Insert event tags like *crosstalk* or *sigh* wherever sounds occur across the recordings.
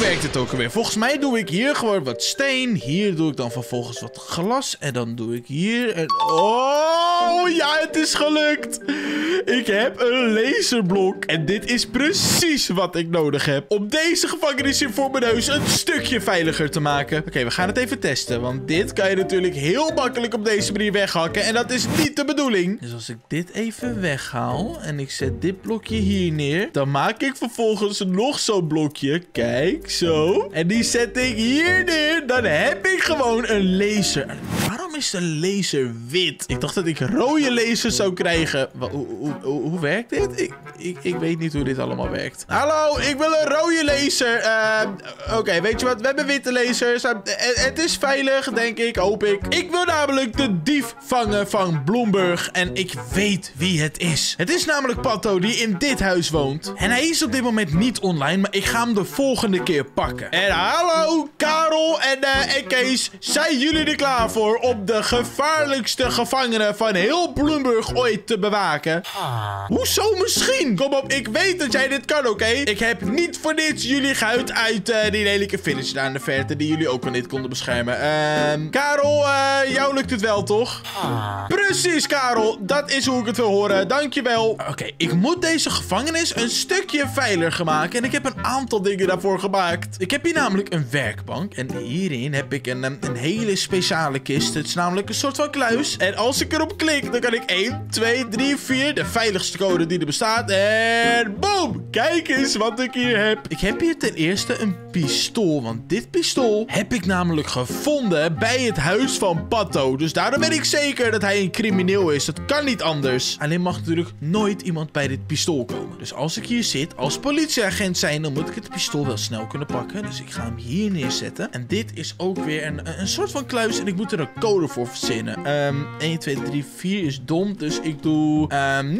Werkt het ook alweer? Volgens mij doe ik hier gewoon wat steen. Hier doe ik dan vervolgens wat glas. En dan doe ik hier... En... Oh, ja, het is gelukt. Ik heb een laserblok. En dit is precies wat ik nodig heb. Om deze gevangenis hier voor mijn neus een stukje veiliger te maken. Oké, we gaan het even testen. Want dit kan je natuurlijk heel makkelijk op deze manier weghakken. En dat is niet de bedoeling. Dus als ik dit even weghaal. En ik zet dit blokje hier neer. Dan maak ik vervolgens nog zo'n blokje. Kijk. Zo. En die zet ik hier neer. Dan heb ik gewoon een laser. Waarom is de laser wit? Ik dacht dat ik rode lasers zou krijgen. Hoe, hoe, hoe, werkt dit? Ik, ik, ik, weet niet hoe dit allemaal werkt. Hallo, ik wil een rode laser. Uh, Oké, weet je wat? We hebben witte lasers. Uh, het is veilig, denk ik, hoop ik. Ik wil namelijk de dief vangen van Bloomberg. En ik weet wie het is. Het is namelijk Pato die in dit huis woont. En hij is op dit moment niet online, maar ik ga hem de volgende keer pakken. En hallo, Karel en, uh, Kees. Zijn jullie er klaar voor om de gevaarlijkste gevangenen van heel Bloemburg ooit te bewaken? Ah. Hoezo misschien? Kom op, ik weet dat jij dit kan, oké? Ik heb niet voor niets jullie gehuid uit uh, die lelijke village daar in de verte... die jullie ook al niet konden beschermen. Ehm Karel, uh, jou lukt het wel, toch? Ah. Precies, Karel. Dat is hoe ik het wil horen. Dankjewel. Oké, ik moet deze gevangenis een stukje veiliger maken... en ik heb een aantal dingen daarvoor gemaakt. Ik heb hier namelijk een werkbank. En hierin heb ik een, een hele speciale kist. Het namelijk een soort van kluis. En als ik erop klik, dan kan ik 1, 2, 3, 4. De veiligste code die er bestaat. En boom! Kijk eens wat ik hier heb. Ik heb hier ten eerste een pistool. Want dit pistool heb ik namelijk gevonden bij het huis van Pato. Dus daarom ben ik zeker dat hij een crimineel is. Dat kan niet anders. Alleen mag natuurlijk nooit iemand bij dit pistool komen. Dus als ik hier zit als politieagent zijn, dan moet ik het pistool wel snel kunnen pakken. Dus ik ga hem hier neerzetten. En dit is ook weer een, een soort van kluis. En ik moet er een code voor verzinnen. Um, 1, 2, 3, 4 is dom. Dus ik doe um,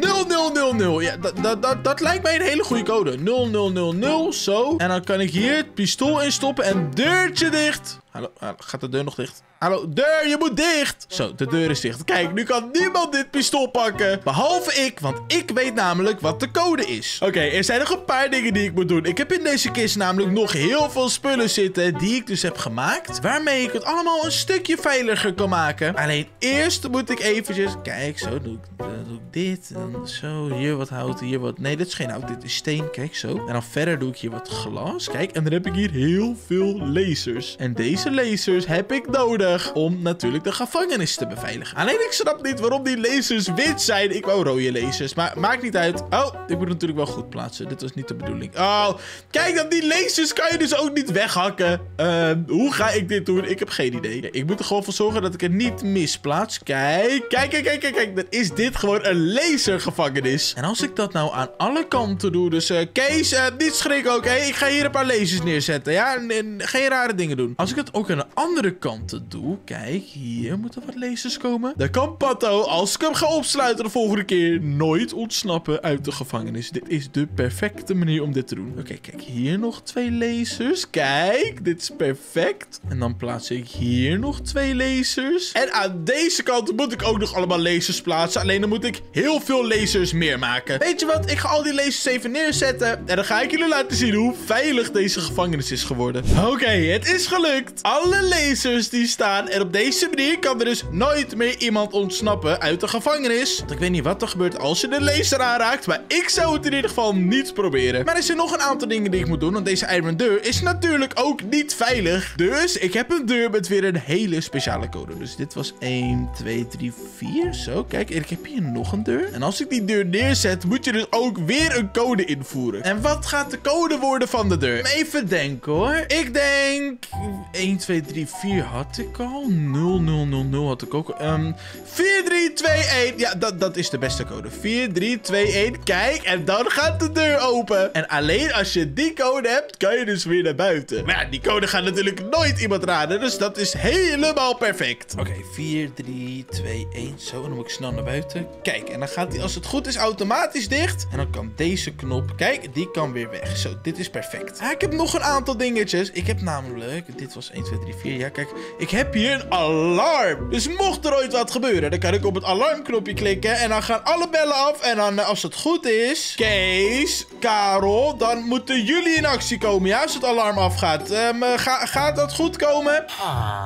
0000. Ja, dat, dat, dat, lijkt mij een hele goede code. 0000. Zo. En dan kan ik hier het pistool instoppen en deurtje dicht. Hallo, gaat de deur nog dicht? Hallo, deur, je moet dicht. Zo, de deur is dicht. Kijk, nu kan niemand dit pistool pakken. Behalve ik, want ik weet namelijk wat de code is. Oké, er zijn nog een paar dingen die ik moet doen. Ik heb in deze kist namelijk nog heel veel spullen zitten die ik dus heb gemaakt. Waarmee ik het allemaal een stukje veiliger kan maken. Alleen eerst moet ik eventjes... Kijk, zo doe ik, dan doe ik dit. Dan zo, hier wat hout, hier wat... Nee, dit is geen hout, dit is steen. Kijk, zo. En dan verder doe ik hier wat glas. Kijk, en dan heb ik hier heel veel lasers. En deze lasers heb ik nodig om natuurlijk de gevangenis te beveiligen. Alleen ik snap niet waarom die lasers wit zijn. Ik wou rode lasers, maar maakt niet uit. Oh, ik moet natuurlijk wel goed plaatsen. Dit was niet de bedoeling. Oh, kijk dan, die lasers kan je dus ook niet weghakken. Uh, hoe ga ik dit doen? Ik heb geen idee. ik moet er gewoon voor zorgen dat ik het niet misplaats. Kijk, kijk, kijk, kijk, kijk. Dan is dit gewoon een lasergevangenis. En als ik dat nou aan alle kanten doe, dus uh, Kees, uh, niet schrikken, oké? Ik ga hier een paar lasers neerzetten, ja? En, geen rare dingen doen. Als ik het ook aan de andere kanten doe, Kijk, hier moeten wat lasers komen. Dan kan Pato, als ik hem ga opsluiten de volgende keer, nooit ontsnappen uit de gevangenis. Dit is de perfecte manier om dit te doen. Oké, kijk, hier nog twee lasers. Kijk, dit is perfect. En dan plaats ik hier nog twee lasers. En aan deze kant moet ik ook nog allemaal lasers plaatsen. Alleen dan moet ik heel veel lasers meer maken. Weet je wat? Ik ga al die lasers even neerzetten. En dan ga ik jullie laten zien hoe veilig deze gevangenis is geworden. Oké, het is gelukt. Alle lasers die staan en op deze manier kan er dus nooit meer iemand ontsnappen uit de gevangenis. Want ik weet niet wat er gebeurt als je de laser aanraakt. Maar ik zou het in ieder geval niet proberen. Maar er zijn nog een aantal dingen die ik moet doen. Want deze iron deur is natuurlijk ook niet veilig. Dus ik heb een deur met weer een hele speciale code. Dus dit was 1, 2, 3, 4. Zo, kijk. Ik heb hier nog een deur. En als ik die deur neerzet, moet je dus ook weer een code invoeren. En wat gaat de code worden van de deur? Even denken hoor. Ik denk 1, 2, 3, 4 had ik al. 0000 had ik ook. Um, 4321. Ja, dat, dat is de beste code. 4321. Kijk, en dan gaat de deur open. En alleen als je die code hebt, kan je dus weer naar buiten. Maar ja, die code gaat natuurlijk nooit iemand raden. Dus dat is helemaal perfect. Oké, okay, 4321. Zo, dan moet ik snel naar buiten. Kijk, en dan gaat hij als het goed is automatisch dicht. En dan kan deze knop, kijk, die kan weer weg. Zo, dit is perfect. Ah, ik heb nog een aantal dingetjes. Ik heb namelijk, dit was 1, 2, 3, 4. Ja, kijk. Ik heb hier een alarm. Dus mocht er ooit wat gebeuren, dan kan ik op het alarmknopje klikken. En dan gaan alle bellen af. En dan, als het goed is, Kees, Karel, dan moeten jullie in actie komen. Ja, als het alarm afgaat. Um, ga, gaat dat goed komen?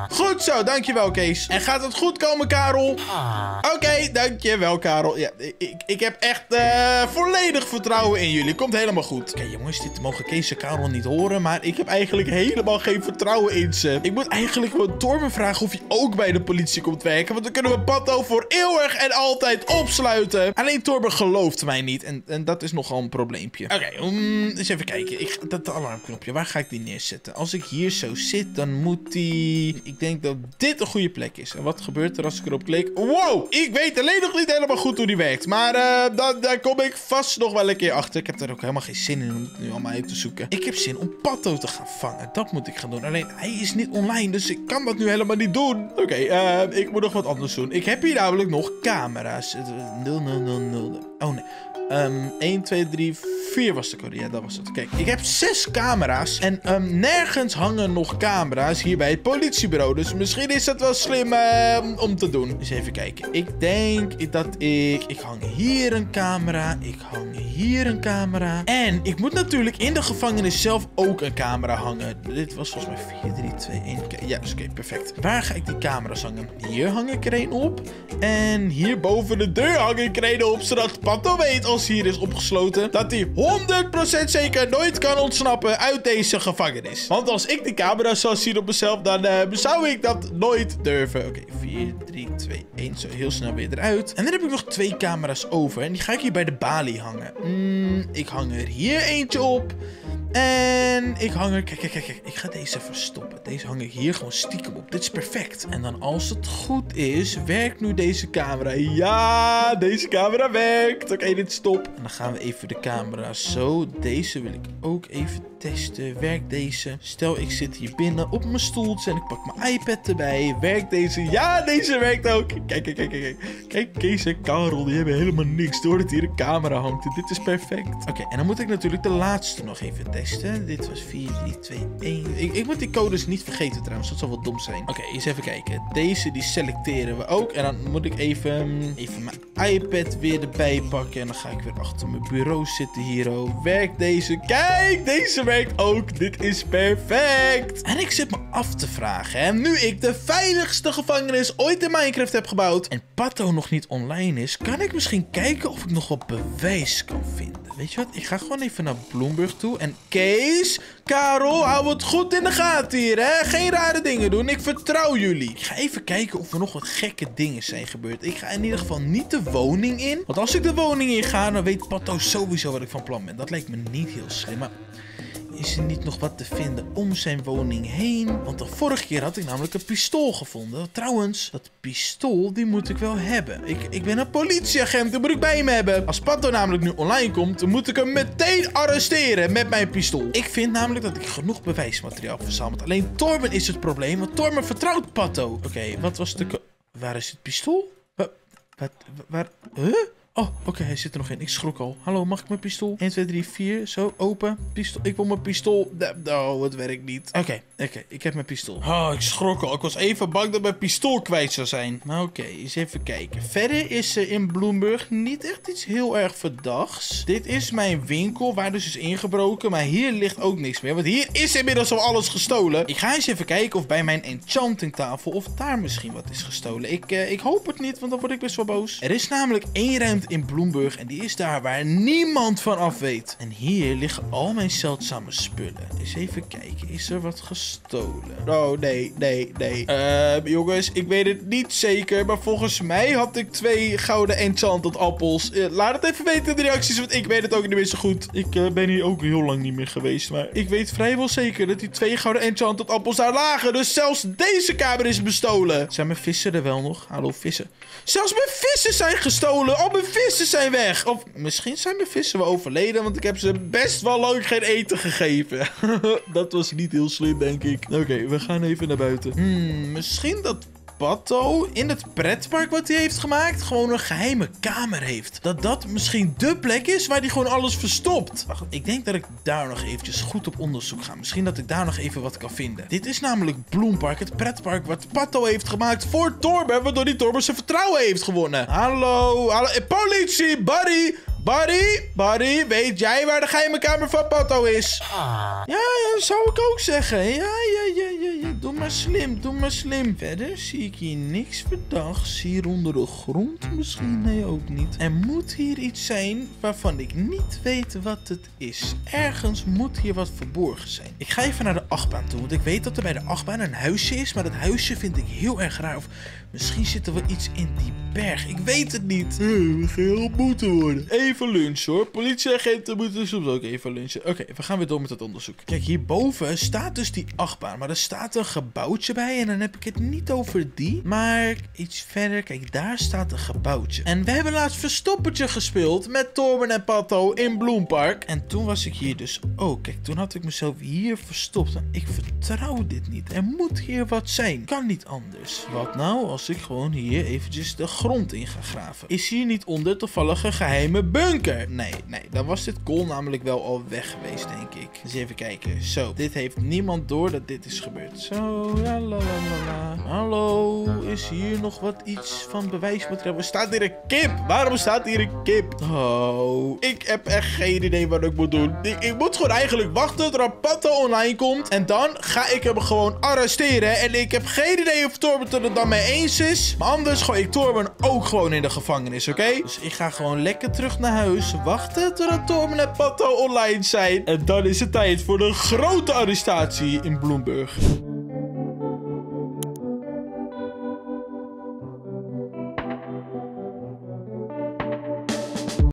Goed zo, dankjewel Kees. En gaat het goed komen, Karel? Oké, dankjewel, Karel. Ja, ik, ik heb echt uh, volledig vertrouwen in jullie. Komt helemaal goed. Oké, jongens, dit mogen Kees en Karel niet horen. Maar ik heb eigenlijk helemaal geen vertrouwen in ze. Ik moet eigenlijk gewoon Torben vragen of hij ook bij de politie komt werken. Want dan kunnen we Pato voor eeuwig en altijd opsluiten. Alleen Torben gelooft mij niet. En, en dat is nogal een probleempje. Oké, eens even kijken. Ik, dat alarmknopje, waar ga ik die neerzetten? Als ik hier zo zit, dan moet die... Ik denk dat dit een goede plek is. En wat gebeurt er als ik erop klik? Wow, ik weet alleen nog niet helemaal goed hoe die werkt. Maar uh, dan, daar kom ik vast nog wel een keer achter. Ik heb er ook helemaal geen zin in om het nu allemaal uit te zoeken. Ik heb zin om Pato te gaan vangen. Dat moet ik gaan doen. Alleen, hij is niet online, dus ik kan dat nu helemaal niet doen. Oké, uh, ik moet nog wat anders doen. Ik heb hier namelijk nog camera's. 0, 0, 0, 0. Oh nee. Um, 1, 2, 3, 4 was de code. Ja, dat was het. Kijk, ik heb zes camera's. En um, nergens hangen nog camera's hier bij het politiebureau. Dus misschien is dat wel slim uh, om te doen. Dus even kijken. Ik denk dat ik... Ik hang hier een camera. Ik hang hier een camera. En ik moet natuurlijk in de gevangenis zelf ook een camera hangen. Dit was volgens mij 4, 3, 2, 1. Okay, ja, oké, perfect. Waar ga ik die camera's hangen? Hier hang ik er een op. En hier boven de deur hang ik er een op. Zodat Pato weet als hier is opgesloten. Dat hij 100% zeker nooit kan ontsnappen uit deze gevangenis. Want als ik die camera zou zien op mezelf, dan uh, zou ik dat nooit durven. Oké, okay, 4, 3, 2, 1. Zo heel snel weer eruit. En dan heb ik nog twee camera's over. En die ga ik hier bij de balie hangen. Mm, ik hang er hier eentje op. En ik hang er... Kijk, kijk, kijk. Ik ga deze verstoppen. Deze hang ik hier gewoon stiekem op. Dit is perfect. En dan als het goed is, werkt nu deze camera. Ja, deze camera werkt. Oké, dit stop. En dan gaan we even de camera zo. Deze wil ik ook even testen. Werkt deze? Stel, ik zit hier binnen op mijn stoeltje en ik pak mijn iPad erbij. Werkt deze? Ja, deze werkt ook. Kijk, kijk, kijk, kijk. Kijk, Kees en Karel, die hebben helemaal niks door dat hier een camera hangt. Dit is perfect. Oké, en dan moet ik natuurlijk de laatste nog even testen Dit was 4, 3, 2, 1. Ik, ik moet die codes niet vergeten trouwens. Dat zal wel dom zijn. Oké, eens even kijken. Deze die selecteren we ook. En dan moet ik even, even mijn iPad weer erbij pakken. En dan ga ik weer achter mijn bureau zitten hier. Oh, werkt deze? Kijk, deze werkt ook. Dit is perfect. En ik zit me af te vragen. Hè, nu ik de veiligste gevangenis ooit in Minecraft heb gebouwd. En Pato nog niet online is. Kan ik misschien kijken of ik nog wat bewijs kan vinden. Weet je wat? Ik ga gewoon even naar Bloomberg toe. En Kees, Karel, hou het goed in de gaten hier, hè? Geen rare dingen doen. Ik vertrouw jullie. Ik ga even kijken of er nog wat gekke dingen zijn gebeurd. Ik ga in ieder geval niet de woning in. Want als ik de woning in ga, dan weet Pato sowieso wat ik van plan ben. Dat lijkt me niet heel slim. Maar is er niet nog wat te vinden om zijn woning heen? Want de vorige keer had ik namelijk een pistool gevonden. Trouwens, dat pistool, die moet ik wel hebben. Ik, ik ben een politieagent, die moet ik bij me hebben. Als Pato namelijk nu online komt, dan moet ik hem meteen arresteren met mijn pistool. Ik vind namelijk dat ik genoeg bewijsmateriaal verzameld. Alleen Torben is het probleem, want Torben vertrouwt Pato. Oké, wat was de... Waar is het pistool? Wat? Wat? Waar? Huh? Oh, oké, hij zit er nog in. Ik schrok al. Hallo, mag ik mijn pistool? 1, 2, 3, 4. Zo, open. Pistool. Ik wil mijn pistool. Oh, het werkt niet. Oké, oké. Ik heb mijn pistool. Oh, ik schrok al. Ik was even bang dat mijn pistool kwijt zou zijn. Nou, oké. Eens even kijken. Verder is er in Bloomberg niet echt iets heel erg verdachts. Dit is mijn winkel waar dus is ingebroken. Maar hier ligt ook niks meer. Want hier is inmiddels al alles gestolen. Ik ga eens even kijken of bij mijn enchanting tafel of daar misschien wat is gestolen. Ik, uh, ik hoop het niet, want dan word ik best wel boos. Er is namelijk één ruimte in Bloomberg en die is daar waar niemand van af weet. En hier liggen al mijn zeldzame spullen. Eens even kijken, is er wat gestolen? Oh, nee, nee, nee. Uh, jongens, ik weet het niet zeker, maar volgens mij had ik twee gouden enchanted appels. Uh, laat het even weten in de reacties, want ik weet het ook niet meer zo goed. Ik uh, ben hier ook heel lang niet meer geweest, maar ik weet vrijwel zeker dat die twee gouden enchanted appels daar lagen. Dus zelfs deze kamer is bestolen. Zijn mijn vissen er wel nog? Hallo, vissen. Zelfs mijn vissen zijn gestolen. Oh, mijn vissen zijn weg. Of misschien zijn mijn vissen wel overleden, want ik heb ze best wel lang geen eten gegeven. *laughs* dat was niet heel slim, denk ik. Oké, we gaan even naar buiten. Hmm, misschien dat Patto in het pretpark wat hij heeft gemaakt gewoon een geheime kamer heeft. Dat dat misschien de plek is waar hij gewoon alles verstopt. Wacht, ik denk dat ik daar nog eventjes goed op onderzoek ga. Misschien dat ik daar nog even wat kan vinden. Dit is namelijk Bloempark, het pretpark wat Patto heeft gemaakt voor Torben, waardoor die Torben zijn vertrouwen heeft gewonnen. Hallo, hallo, eh, politie, buddy, Buddy, buddy, weet jij waar de geheime kamer van Patto is? Ja, ja, dat zou ik ook zeggen. Ja, ja, ja, ja, ja. Maar slim, doe maar slim. Verder zie ik hier niks verdachts. Hier onder de grond misschien? Nee, ook niet. Er moet hier iets zijn waarvan ik niet weet wat het is. Ergens moet hier wat verborgen zijn. Ik ga even naar de achtbaan toe, want ik weet dat er bij de achtbaan een huisje is. Maar dat huisje vind ik heel erg raar. Of misschien zit er wel iets in die berg. Ik weet het niet. we gaan heel moeten worden. Even lunch hoor. Politieagenten moeten soms ook even lunchen. Oké, we gaan weer door met het onderzoek. Kijk, hierboven staat dus die achtbaan. Maar er staat een gebouwtje bij. En dan heb ik het niet over die. Maar iets verder. Kijk, daar staat een gebouwtje. En we hebben laatst verstoppertje gespeeld. Met Torben en Pato in Bloempark. En toen was ik hier dus ook. Kijk, toen had ik mezelf hier verstopt. En ik vertrouw dit niet. Er moet hier wat zijn. Kan niet anders. Wat nou als ik gewoon hier eventjes de grond in ga graven? Is hier niet onder toevallig een geheime bunker? Nee, nee. Dan was dit kool namelijk wel al weg geweest, denk ik. Dus even kijken. Zo, dit heeft niemand door dat dit is gebeurd. Zo, la la la. Hallo, is hier nog wat iets van bewijsmateriaal? Er staat hier een kip. Waarom staat hier een kip? Oh, ik heb echt geen idee wat ik moet doen. Ik, ik moet gewoon eigenlijk wachten tot Pato online komt. En dan ga ik hem gewoon arresteren. En ik heb geen idee of Torben het dan mee eens is. Maar anders gooi ik Torben ook gewoon in de gevangenis, oké? Dus ik ga gewoon lekker terug naar huis. Wachten totdat Torben en Pato online zijn. En dan is het tijd voor de grote arrestatie in Bloemburg.